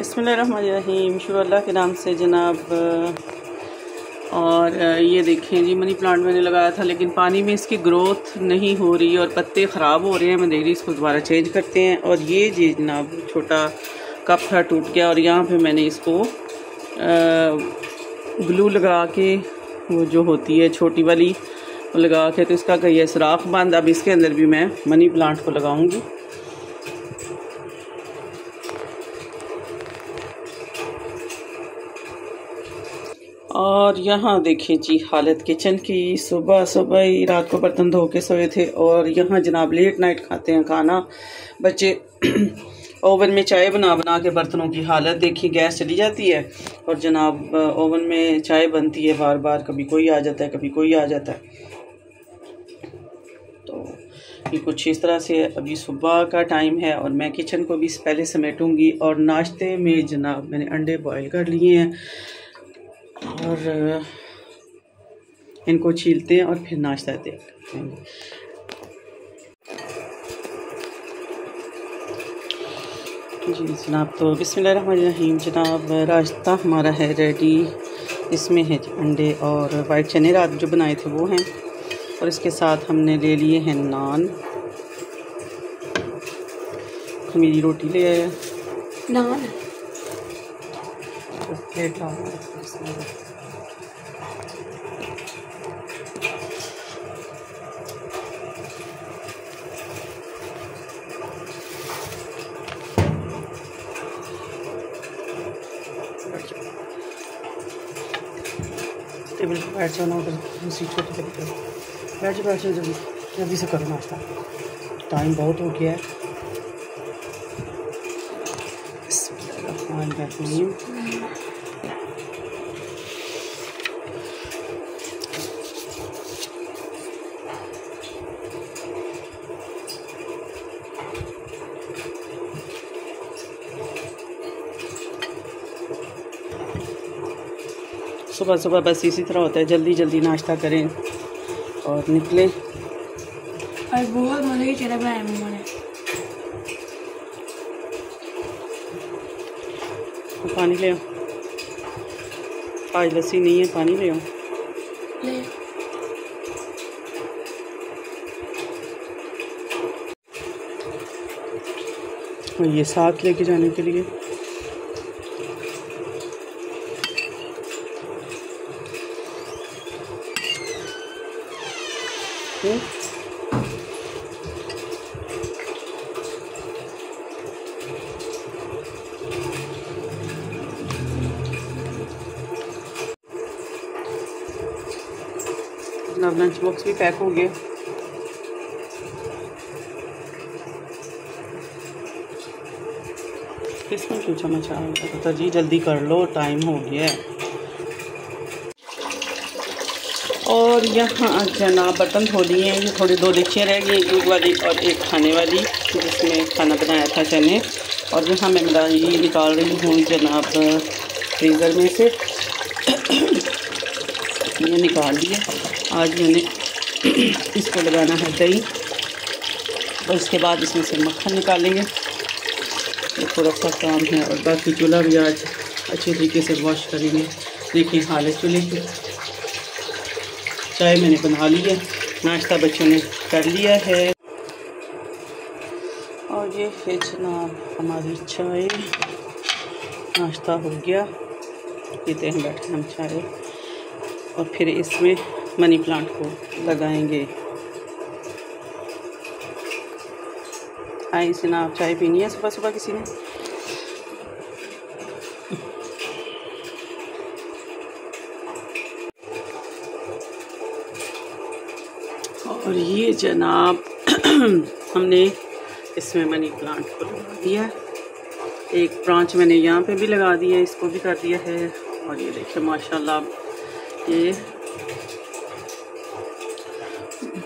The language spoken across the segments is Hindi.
बसमीम शुरू के नाम से जनाब और ये देखें जी, मनी प्लांट मैंने लगाया था, लेकिन पानी में इसकी ग्रोथ नहीं हो रही और पत्ते ख़राब हो रहे हैं। मैं देख रही इसको दोबारा चेंज करते हैं। और ये जी जनाब, छोटा कप था, टूट गया और यहाँ पे मैंने इसको ग्लू लगा के, वो जो होती है, छोटी वाली लगा के तो इसका कही सुराख बंद अब इसके अंदर भी मैं मनी प्लांट को लगाऊँगी। और यहाँ देखिए जी, हालत किचन की। सुबह सुबह ही रात को बर्तन धो के सोए थे और यहाँ जनाब लेट नाइट खाते हैं खाना। बच्चे ओवन में चाय बना बना के बर्तनों की हालत देखिए गैस चली जाती है और जनाब ओवन में चाय बनती है बार बार, कभी कोई आ जाता है, कभी कोई आ जाता है। तो ये कुछ इस तरह से अभी सुबह का टाइम है और मैं किचन को भी पहले समेटूँगी और नाश्ते में जनाब मैंने अंडे बॉईल कर लिए हैं। और इनको छीलते हैं और फिर नाश्ता देंगे जी, जनाब तो बिस्मिल्लाहिर्रहमानिर्रहीम। जनाब, रास्ता हमारा है रेडी। इसमें है अंडे और वाइट चने। रात जो बनाए थे वो हैं। और इसके साथ हमने ले लिए हैं नान। मेरी रोटी ले आया नान? प्लेट टेबल पर बैठ जाना उधर छोटी बैठ जाओ बैठ जाओ, जल्दी जल्दी से करो नाश्ता। टाइम बहुत हो गया है। सुबह सुबह बस इसी तरह होता है जल्दी जल्दी नाश्ता करें और निकलें। और बहुत मज़े की चेहरा बनाया मम्मा ने। पानी ले आज लस्सी नहीं है पानी ले आओ। और ये साथ लेके जाने के लिए। जनाब लंच बॉक्स भी पैक हो गया। किसमें क्यों चमच आ पता जी, जल्दी कर लो टाइम हो गया और यहाँ जनाब बर्तन धो लिए हैं थोड़ी दो डिक्चियाँ रह गई दूध वाली और एक खाने वाली, जिसमें खाना बनाया था चने और यहाँ मैं ये निकाल रही हूँ जनाब फ्रीज़र में से। ये निकाल दिया आज मैंने इसको लगाना है दही। और उसके बाद इसमें से मक्खन निकालेंगे। तो थोड़ा सा काम है और बाकी चूल्हा भी आज अच्छे तरीके से वॉश करेंगे। देखिए हालत चूल्हे की। चाय मैंने बना ली है। नाश्ता बच्चों ने कर लिया है। और ये है जनाब हमारी चाय। नाश्ता हो गया। पीते हैं बैठे हम चाय। और फिर इसमें मनी प्लांट को लगाएँगे। इसे ना आप चाय पीनी है सुबह सुबह किसी ने? और ये जनाब, हमने इसमें मनी प्लांट को लगा दिया एक ब्रांच मैंने यहाँ पे भी लगा दिया इसको भी कर दिया है। और ये देखिए, माशाल्लाह, ये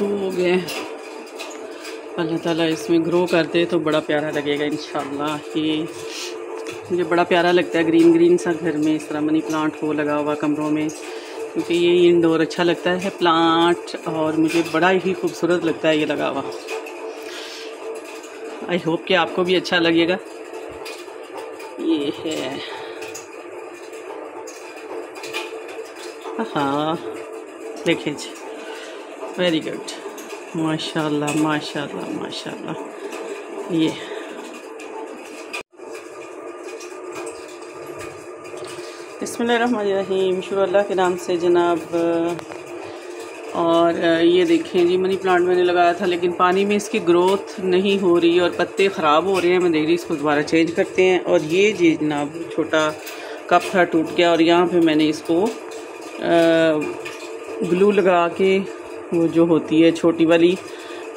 दो हो गए अल्लाह ताला इसमें ग्रो कर दे तो बड़ा प्यारा लगेगा इन ये मुझे बड़ा प्यारा लगता है ग्रीन ग्रीन सा घर में, इस तरह मनी प्लांट हो लगा हुआ कमरों में, क्योंकि ये इंडोर अच्छा लगता है प्लांट और मुझे बड़ा ही खूबसूरत लगता है ये लगा हुआ। आई होप कि आपको भी अच्छा लगेगा। ये है। हाँ देखिए जी। वेरी गुड माशाल्लाह माशाल्लाह माशाल्लाह ये बसमीम शुरू अल्लाह के नाम से जनाब और ये देखें, जी, मनी प्लांट मैंने लगाया था, लेकिन पानी में इसकी ग्रोथ नहीं हो रही और पत्ते ख़राब हो रहे हैं। मैं देख रही इसको दोबारा चेंज करते हैं। और ये जी, जनाब, छोटा कप था टूट गया और यहाँ पे मैंने इसको ग्लू लगा के वो जो होती है छोटी वाली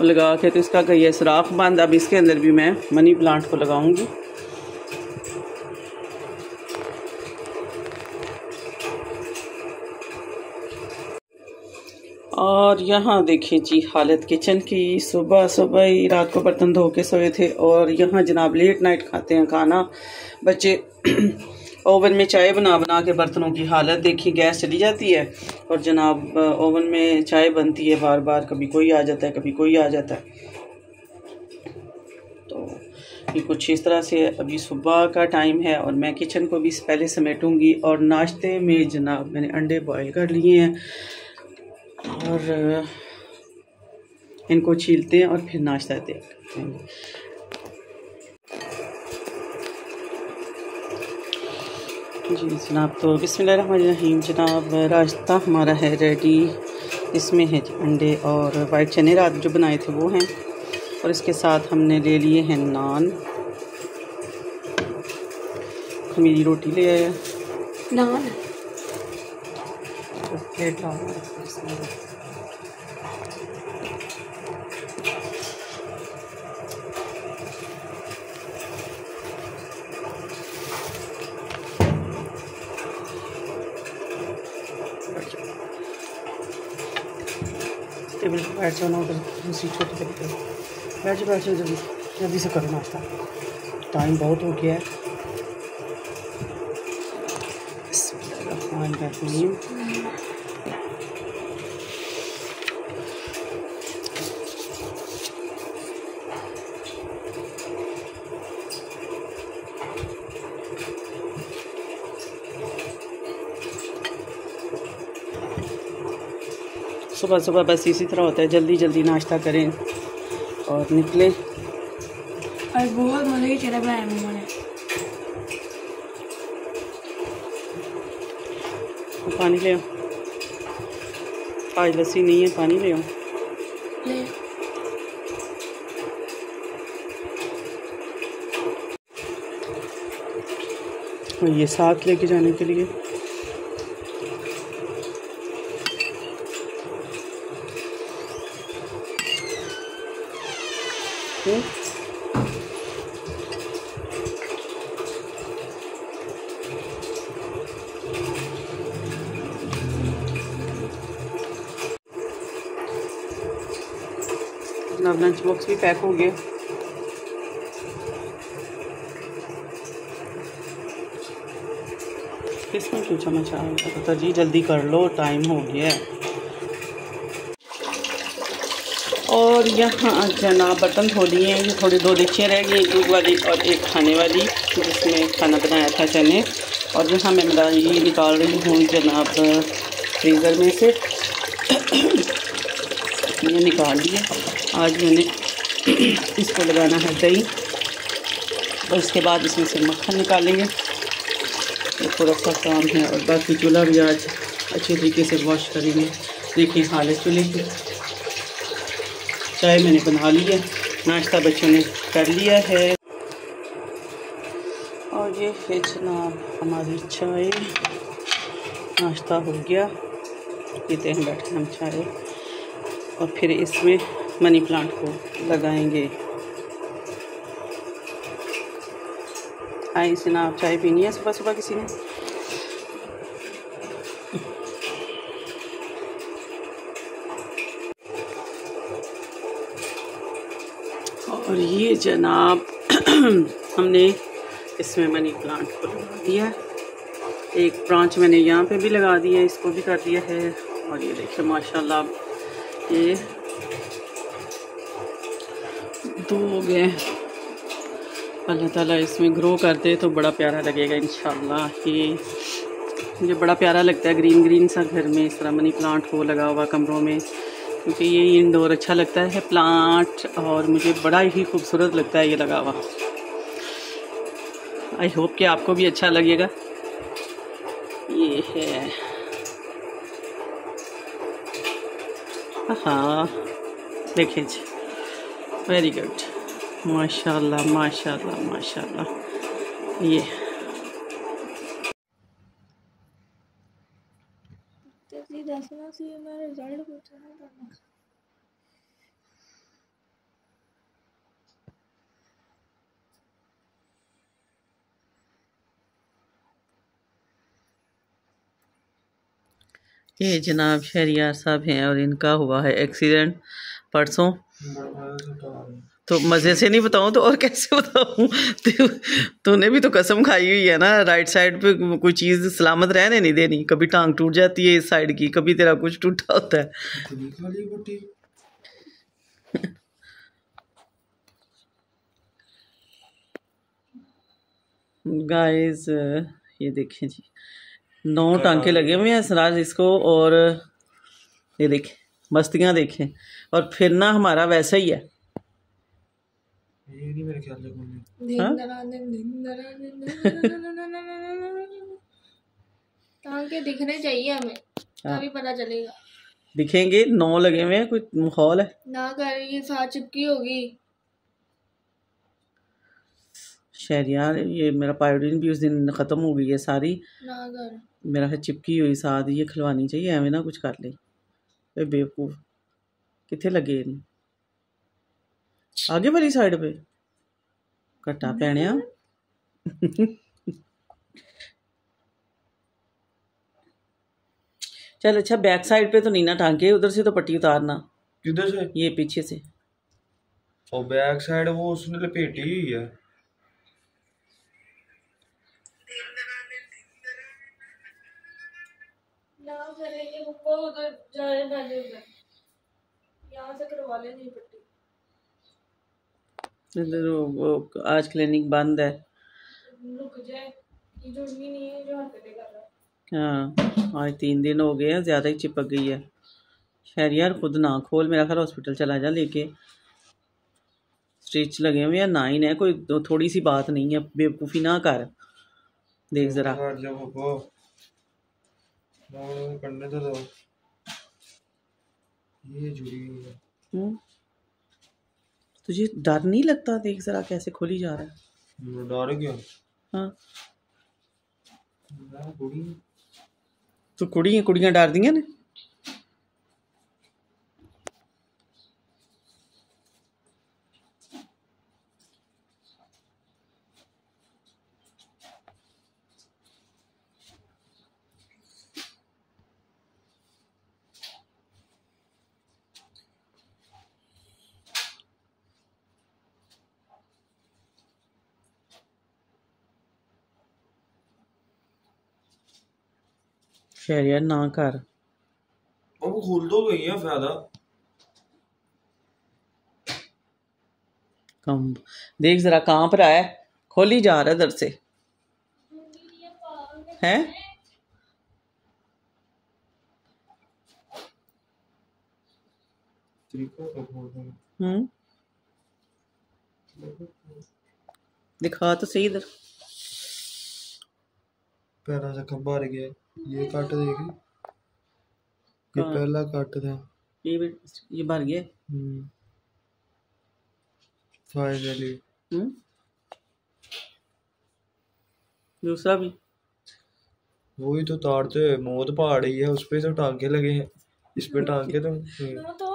लगा के तो इसका कही सुराख बंद अब इसके अंदर भी मैं मनी प्लांट को लगाऊँगी। और यहाँ देखिए जी, हालत किचन की। सुबह सुबह ही रात को बर्तन धो के सोए थे और यहाँ जनाब लेट नाइट खाते हैं खाना। बच्चे ओवन में चाय बना बना के बर्तनों की हालत देखी, गैस चली जाती है और जनाब ओवन में चाय बनती है बार बार, कभी कोई आ जाता है, कभी कोई आ जाता है। तो ये कुछ इस तरह से अभी सुबह का टाइम है और मैं किचन को भी पहले समेटूँगी और नाश्ते में जनाब मैंने अंडे बॉईल कर लिए हैं और इनको छीलते हैं और फिर नाश्ता देखते हैं। जी जनाब। तो बिसमीम जनाब रास्ता हमारा है रेडी। इसमें है अंडे और वाइट चने। रात जो बनाए थे वो हैं। और इसके साथ हमने ले लिए हैं नान। खमीरी रोटी ले आया नान? प्लेट बैठ जाओ ना उधर दूसरी छोटी तरीके बैठ जाओ बैठ जाओ जल्दी जल्दी से करो नाश्ता। टाइम बहुत हो गया है। सुबह सुबह बस इसी तरह होता है जल्दी जल्दी नाश्ता करें और निकले। और बहुत मज़े की चेहरा बनाया मम्मा ने। पानी ले आज लस्सी नहीं है पानी ले ये साथ लेके जाने के लिए। हम्म? जनाब लंच बॉक्स भी पैक हो गया। किसमें क्यों चमच? आ रहा था जी, जल्दी कर लो टाइम हो गया है और यहाँ जनाब बर्तन धो लिए हैं। ये थोड़ी दो डिचियाँ रह गई दूध वाली और एक खाने वाली, जिसमें खाना बनाया था चने। और यहाँ मैं ये निकाल रही हूँ जनाब फ्रीज़र में से। ये निकाल लिए। आज मैंने इसको लगाना है दही। और इसके बाद इसमें से मक्खन निकालेंगे। तो थोड़ा सा काम है और बाकी चूल्हा भी आज अच्छे तरीके से वॉश करेंगे। देखिए हालत चूल्हे की। चाय मैंने बना ली है नाश्ता बच्चों ने कर लिया है। और ये है जनाब हमारी चाय। नाश्ता हो गया। पीते हैं, बैठे हम चाय। और फिर इसमें मनी प्लांट को लगाएँगे। ना आप चाय पीनी है सुबह सुबह किसी ने? और ये जनाब, हमने इसमें मनी प्लांट को लगा दिया एक ब्रांच मैंने यहाँ पे भी लगा दिया इसको भी कर दिया है। और ये देखिए, माशाल्लाह, ये दो हो गए अल्लाह ताला इसमें ग्रो कर दे तो बड़ा प्यारा लगेगा इन ये, मुझे बड़ा प्यारा लगता है ग्रीन ग्रीन सा घर में, इस तरह मनी प्लांट हो, लगा हुआ कमरों में। क्योंकि ये इंडोर अच्छा लगता है, प्लांट और मुझे बड़ा ही खूबसूरत लगता है ये लगा हुआ। आई होप कि आपको भी अच्छा लगेगा। ये है। हाँ देखिए जी। वेरी गुड माशाल्लाह माशाल्लाह माशाल्लाह। ये। ये जनाब शहरियार साहब हैं और इनका हुआ है एक्सीडेंट परसों। तो मज़े से नहीं बताऊँ तो और कैसे बताऊँ? तो, तूने भी तो कसम खाई हुई है ना राइट साइड पे कोई चीज़ सलामत रहने नहीं देनी। कभी टांग टूट जाती है इस साइड की कभी तेरा कुछ टूटा होता है। गाइस ये देखें जी। नौ टांके लगे हुए हैं सराज इसको और ये देखें मस्तियाँ देखें। और फिर ना हमारा वैसा ही है। ये नहीं मेरे ख्याल से टांके दिखने चाहिए हमें तभी पता चलेगा। दिखेंगे नौ लगे हुए हैं कोई माहौल है? ना कर ये साथ चिपकी होगी। शायद यार ये मेरा पायोडीन भी उस दिन ख़त्म हो गई है सारी। ना मेरा है चिपकी हुई साथ ये खिलवानी चाहिए एवं ना कुछ कर ले। बेवकूफ़। कितने लगे नहीं? आगे वाली साइड पे। कट्टा पैने चल अच्छा बैक साइड पे तो नहीं ना टांगे उधर से तो पट्टी उतारना। किधर से? ये पीछे से। और बैक साइड वो उसने लपेटी हुई है। करेंगे वो उधर जाए पहले उधर। यहाँ से करवा लेनी पट्टी। आज क्लिनिक बंद है। हाँ आज तीन दिन हो गए हैं ज़्यादा ही चिपक गई है। खैर यार खुद ना खोल मेरा खैर हॉस्पिटल चला जा लेके। स्टिच लगे हुए हैं नाइन है कोई तो थोड़ी सी बात नहीं है बेवकूफ़ी ना कर। देख ज़रा। करने तो दो। ये जुड़ी हुई है। हम्म। तुझे डर नहीं लगता? देख जरा कैसे खोली जा रहा है। डर क्यों? हाँ। तो कुड़ी कुड़ियाँ डर दी ने? खैर यार ना कर अब खुल तो गई है फ़ायदा कम देख जरा काँप रहा है खोली जा रहा है दर से है हम्म दिखा तो सही इधर पैरा से खंबा गया ये कट देख ये पहला कट था ये भी ये भर गया हम्म फाइनली हम्म दूसरा भी वही तो तारते मौत पा रही है उस पे तो टांके लगे हैं इस पे टांके तो तो